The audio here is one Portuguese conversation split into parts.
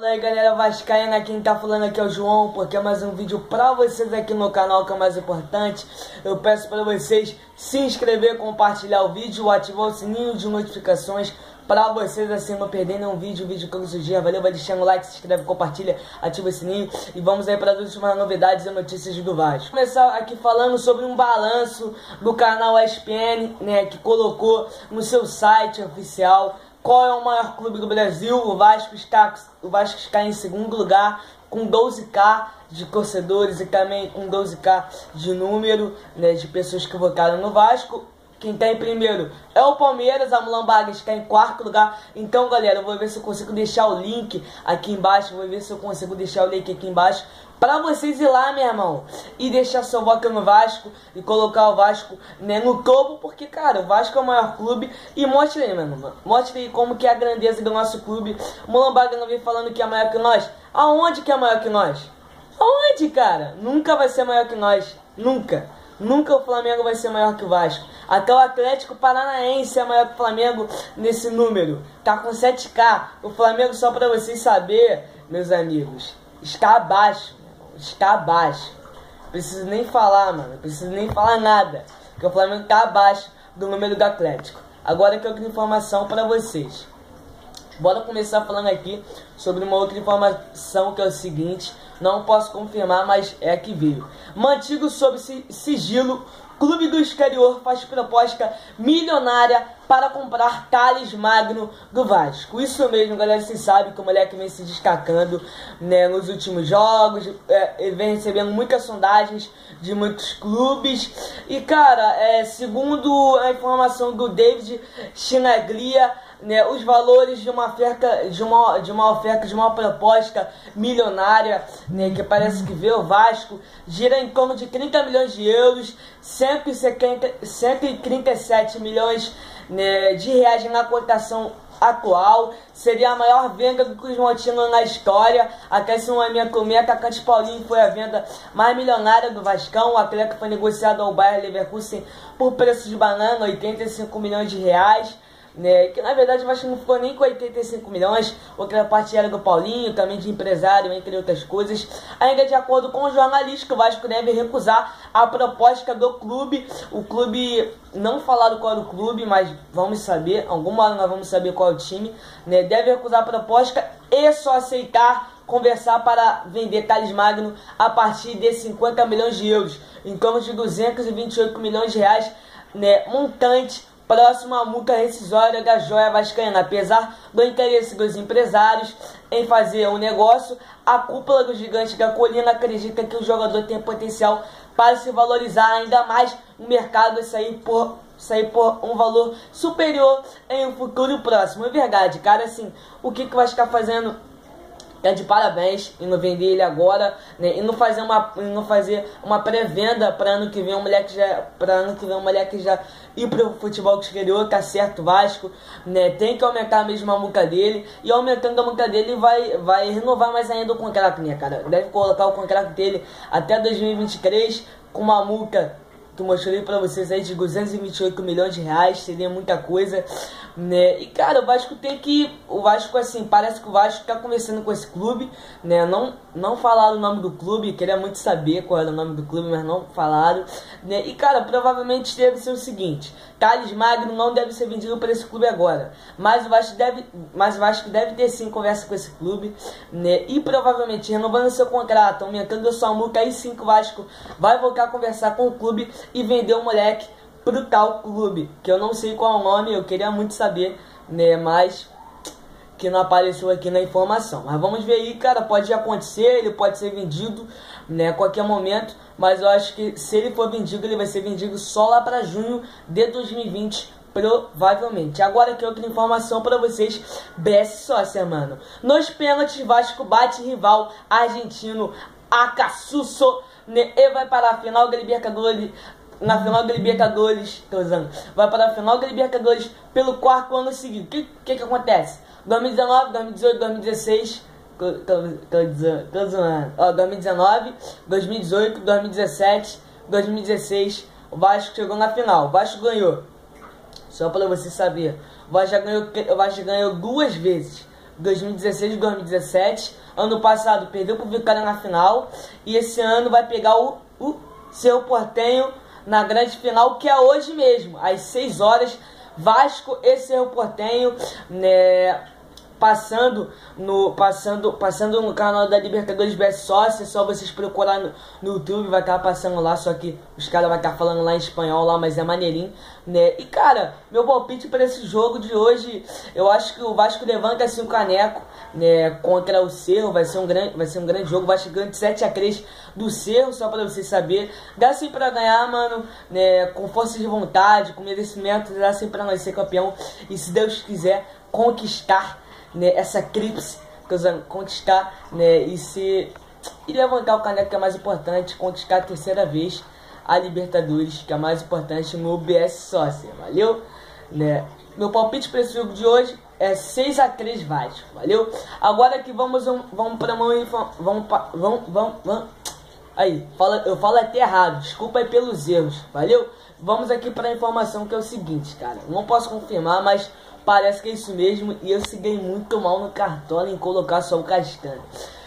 Fala aí galera Vascaína, quem tá falando aqui é o João, porque é mais um vídeo pra vocês aqui no canal que é o mais importante. Eu peço pra vocês se inscrever, compartilhar o vídeo, ativar o sininho de notificações pra vocês assim não perderem um vídeo, vídeo todos os dias. Valeu, vai deixando o like, se inscreve, compartilha, ativa o sininho e vamos aí para as últimas novidades e notícias do Vasco. Começar aqui falando sobre um balanço do canal ESPN, né, que colocou no seu site oficial qual é o maior clube do Brasil? O Vasco está, o Vasco está em segundo lugar com 12k de torcedores e também com 12k de número né, de pessoas que votaram no Vasco. Quem está em primeiro é o Palmeiras, a Mulambaga está em quarto lugar. Então, galera, eu vou ver se eu consigo deixar o link aqui embaixo. Vou ver se eu consigo deixar o link aqui embaixo. Pra vocês ir lá, meu irmão. E deixar seu voto no Vasco. E colocar o Vasco né, no topo. Porque, cara, o Vasco é o maior clube. E mostre aí, mano. Mostre aí como que é a grandeza do nosso clube. O Mulambaga não vem falando que é maior que nós. Aonde que é maior que nós? Aonde, cara? Nunca vai ser maior que nós. Nunca. Nunca o Flamengo vai ser maior que o Vasco. Até o Atlético Paranaense é maior que o Flamengo nesse número. Tá com 7K. O Flamengo, só para vocês saberem, meus amigos, está abaixo. Está abaixo. Preciso nem falar, mano. Preciso nem falar nada. Porque o Flamengo tá abaixo do número do Atlético. Agora que eu tenho informação para vocês. Bora começar falando aqui sobre uma outra informação que é o seguinte. Não posso confirmar, mas é que veio. Mantigo sob sigilo, Clube do Exterior faz proposta milionária para comprar Thales Magno do Vasco. Isso mesmo, galera, vocês sabem que o moleque vem se destacando né, nos últimos jogos, é, ele vem recebendo muitas sondagens de muitos clubes. E, cara, é, segundo a informação do David Chinaglia, né, os valores de uma oferta, de uma, de uma oferta, de uma proposta milionária, né, que parece que vê o Vasco, gira em torno de 30 milhões de euros, 170, 137 milhões né, de reais na cotação atual, seria a maior venda do Cruz Montino na história. Até esse momento, o atacante Paulinho foi a venda mais milionária do Vascão. O atleta foi negociado ao Bayern Leverkusen por preço de banana, 85 milhões de reais né? Que na verdade o Vasco não ficou nem com 85 milhões, outra parte era do Paulinho, também de empresário, entre outras coisas. Ainda de acordo com o jornalista, o Vasco deve recusar a proposta do clube. O clube, não falaram qual era o clube, mas vamos saber, alguma hora nós vamos saber qual é o time, né? Deve recusar a proposta e só aceitar conversar para vender Thales Magno a partir de 50 milhões de euros, em torno de 228 milhões de reais, né, montante próximo à multa rescisória da joia vascaína. Apesar do interesse dos empresários em fazer um negócio, a cúpula do gigante da colina acredita que o jogador tem potencial para se valorizar ainda mais no mercado e sair por sair por um valor superior em um futuro próximo. É verdade, cara, assim, o que, que vai ficar fazendo é de parabéns e não vender ele agora, né? E não fazer uma, não fazer uma pré-venda para ano que vem um moleque já, para ano que vem um moleque já ir pro futebol exterior, tá certo, Vasco, né? Tem que aumentar mesmo a multa dele e aumentando a multa dele vai vai renovar mais ainda o contrato, né, cara? Deve colocar o contrato dele até 2023 com uma multa eu mostrei para vocês aí de 228 milhões de reais, seria muita coisa, né? E cara, o Vasco tem que, o Vasco assim, parece que o Vasco tá conversando com esse clube, né? Não não falaram o nome do clube, queria muito saber qual era o nome do clube, mas não falaram, né? E cara, provavelmente deve ser o seguinte, Thales Magno não deve ser vendido para esse clube agora, mas o Vasco deve, mas o Vasco deve ter sim conversa com esse clube, né? E provavelmente renovando seu contrato, aumentando a sua multa, aí sim que o Vasco vai voltar a conversar com o clube e vender o moleque pro tal clube, que eu não sei qual é o nome, eu queria muito saber, né, mas que não apareceu aqui na informação. Mas vamos ver aí, cara, pode acontecer, ele pode ser vendido, né, a qualquer momento, mas eu acho que se ele for vendido, ele vai ser vendido só lá para junho de 2020, provavelmente. Agora que outra informação para vocês, BS sócia, mano. Nos pênaltis, Vasco bate rival argentino Acassuso né, e vai para a final da Libertadores na final da Libertadores, tô usando, vai para a final da Libertadores pelo quarto ano seguido. O que, que, que acontece? 2019, 2018, 2016, tô, tô, tô, tô zoando, ó, 2019, 2018, 2017, 2016, o Vasco chegou na final, o Vasco ganhou. Só para você saber, o Vasco, ganhou, o Vasco ganhou duas vezes. 2016 e 2017. Ano passado perdeu pro Vitória na final. E esse ano vai pegar o, o seu Portenho na grande final, que é hoje mesmo, às 6 horas. Vasco e Cerro Portenho, né? Passando no passando passando no canal da Libertadores BS Sócia, é só vocês procurar no, no YouTube, vai estar passando lá, só que os caras vai estar falando lá em espanhol lá, mas é maneirinho, né? E cara, meu palpite para esse jogo de hoje, eu acho que o Vasco levanta assim o caneco, né, contra o Cerro, vai ser um grande, vai ser um grande jogo, o Vasco ganha de 7 a 3 do Cerro, só para vocês saber. Dá sim para ganhar, mano, né, com força de vontade, com merecimento, dá sim para nós ser campeão e se Deus quiser conquistar né, essa clipse conquistar né, e se e levantar o caneco que é mais importante, conquistar a terceira vez a Libertadores, que é mais importante no BS Sócia, valeu? Né? Meu palpite para esse jogo de hoje é 6 a 3 Vasco, valeu? Agora que vamos vamos para mão vamos vamos, vamos aí, fala, eu falo até errado, desculpa aí pelos erros, valeu? Vamos aqui para a informação que é o seguinte, cara, não posso confirmar, mas Parece que é isso mesmo e eu segui muito mal no cartola em colocar só o Castanho.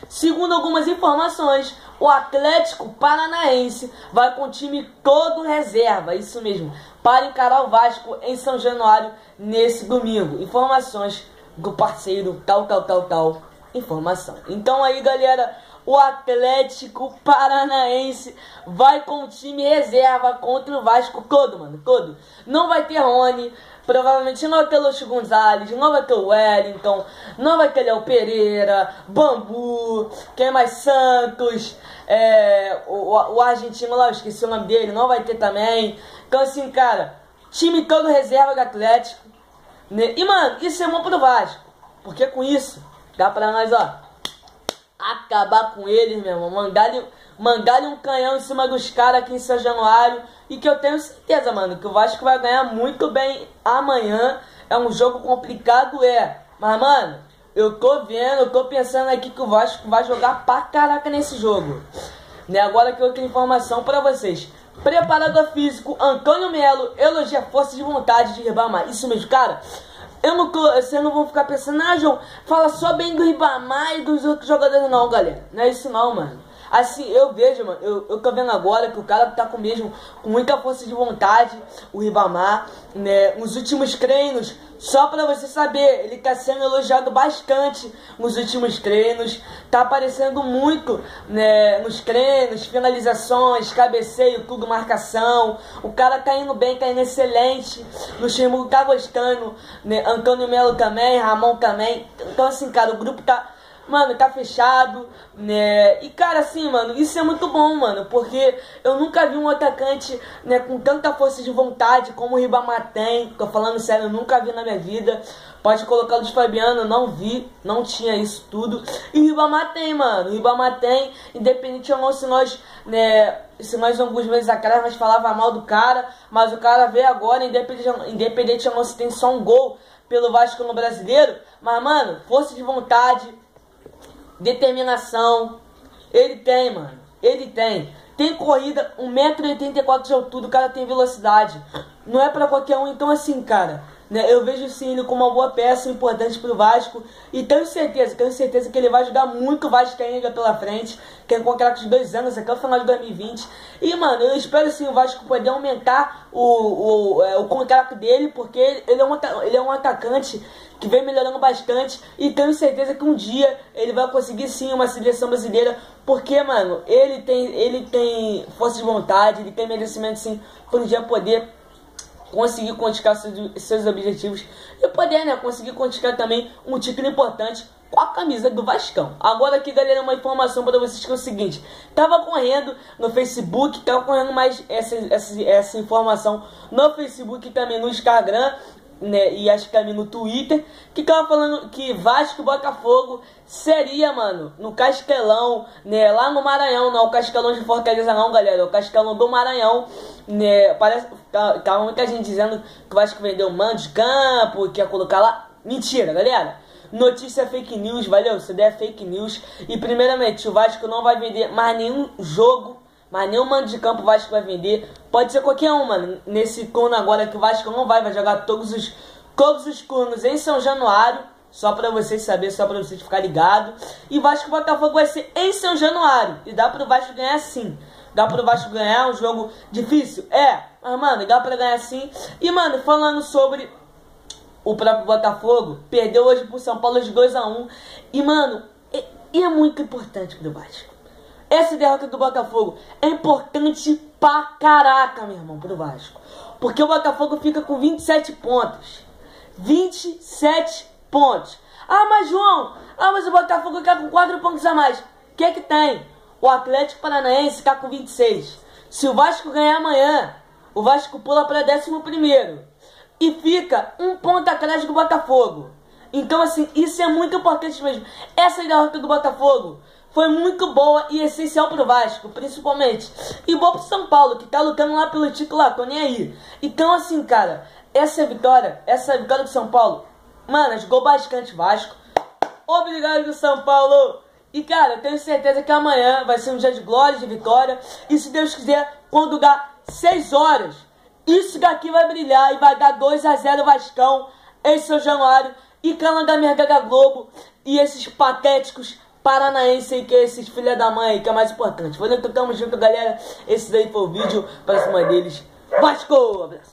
Segundo algumas informações, o Atlético Paranaense vai com o time todo reserva, isso mesmo, para encarar o Vasco em São Januário nesse domingo. Informações do parceiro tal, tal, tal, tal, informação. Então aí, galera, o Atlético Paranaense vai com o time reserva contra o Vasco todo, mano, todo. Não vai ter Rony, Provavelmente não vai ter Luxo Gonzalez, não vai ter o Wellington, não vai ter Léo Pereira, Bambu, quem mais? Santos, é, o, o argentino lá, eu esqueci o nome dele, não vai ter também. Então assim, cara, time todo reserva do Atlético. Né? E mano, isso é bom pro Vasco. Porque com isso, dá pra nós, ó, acabar com eles, meu irmão. Mandar-lhe mandar um canhão em cima dos caras aqui em São Januário. E que eu tenho certeza, mano, que o Vasco vai ganhar muito bem amanhã. É um jogo complicado, é. Mas, mano, eu tô vendo, eu tô pensando aqui que o Vasco vai jogar pra caraca nesse jogo. Né? Agora que eu tenho informação pra vocês. Preparador físico, Antônio Melo, elogia a força de vontade de Ribamar. Isso mesmo, cara. Eu não vocês não vão ficar pensando, ah, João, fala só bem do Ribamar e dos outros jogadores, não, galera. Não é isso não, mano. Assim, eu vejo, mano, eu, eu tô vendo agora que o cara tá com mesmo com muita força de vontade, o Ribamar, né? Nos últimos treinos, só pra você saber, ele tá sendo elogiado bastante nos últimos treinos, tá aparecendo muito, né? Nos treinos, finalizações, cabeceio, tudo, marcação. O cara tá indo bem, tá indo excelente. Luxemburgo tá gostando, né? Antônio Melo também, Ramon também. Então, assim, cara, o grupo tá mano, tá fechado, né? E cara, assim, mano, isso é muito bom, mano, porque eu nunca vi um atacante, né, com tanta força de vontade como o Ribamar tem. Tô falando sério, eu nunca vi na minha vida. Pode colocar o de Fabiano, não vi, não tinha isso tudo. E o Ribamar tem, mano, o Ribamar tem, independente ou não se nós, né, se nós alguns meses atrás nós falava mal do cara, mas o cara vê agora, independente, independente ou não se tem só um gol pelo Vasco no Brasileiro, mas, mano, força de vontade, determinação. Ele tem, mano. Ele tem. Tem corrida, 1,84m de altura, o cara tem velocidade. Não é pra qualquer um, então assim, cara. Né, eu vejo sim ele como uma boa peça importante pro Vasco. E tenho certeza, tenho certeza que ele vai ajudar muito o Vasco ainda pela frente. Que é um contrato de dois anos, até o final de 2020. E, mano, eu espero sim o Vasco poder aumentar o, o, é, o contrato dele, porque ele é, um, ele é um atacante que vem melhorando bastante e tenho certeza que um dia ele vai conseguir sim uma seleção brasileira, porque, mano, ele tem, ele tem força de vontade, ele tem merecimento sim para um dia poder conseguir conquistar seus, objetivos e poder, né, conseguir conquistar também um título importante com a camisa do Vascão. Agora aqui, galera, uma informação para vocês que é o seguinte: tava correndo no Facebook, tava correndo mais essa, essa, essa informação no Facebook e também no Instagram né, e acho que também no Twitter, que tava falando que Vasco e Botafogo seria, mano, no Castelão, né, lá no Maranhão, não é o Castelão de Fortaleza não, galera, é o Castelão do Maranhão, né, parece, tá, tá muita gente dizendo que o Vasco vendeu mando de campo, que ia colocar lá, mentira, galera, notícia fake news, valeu, se der fake news, e primeiramente, o Vasco não vai vender mais nenhum jogo mas nenhum mando de campo o Vasco vai vender. Pode ser qualquer um, mano. Nesse turno agora que o Vasco não vai, vai jogar todos os, todos os turnos em São Januário. Só pra vocês saberem, só pra vocês ficarem ligados. E Vasco e Botafogo vai ser em São Januário. E dá pro Vasco ganhar sim. Dá pro Vasco ganhar, um jogo difícil? É. Mas, mano, dá pra ganhar sim. E, mano, falando sobre o próprio Botafogo, perdeu hoje pro São Paulo de 2x1. E, mano, é, é muito importante pro Vasco. Essa derrota do Botafogo é importante pra caraca, meu irmão, pro Vasco. Porque o Botafogo fica com 27 pontos. 27 pontos. Ah, mas João, ah, mas o Botafogo fica com 4 pontos a mais. O que é que tem? O Atlético Paranaense fica com 26. Se o Vasco ganhar amanhã, o Vasco pula para 11 e fica um ponto atrás do Botafogo. Então, assim, isso é muito importante mesmo. Essa derrota do Botafogo foi muito boa e essencial pro Vasco, principalmente. E boa pro São Paulo, que tá lutando lá pelo título lá, tô nem aí. Então, assim, cara, essa vitória, essa vitória do São Paulo, mano, jogou bastante Vasco. Obrigado do São Paulo! E, cara, eu tenho certeza que amanhã vai ser um dia de glória, de vitória. E se Deus quiser, quando dar 6 horas, isso daqui vai brilhar e vai dar 2 a 0 Vascão em São Januário. E Calanga Mergaga Globo e esses patéticos paranaense aí, que é esses filha da mãe, que é mais importante. Valeu, tamo junto, galera. Esse daí foi o vídeo. Pra cima deles. Vasco! Abraço.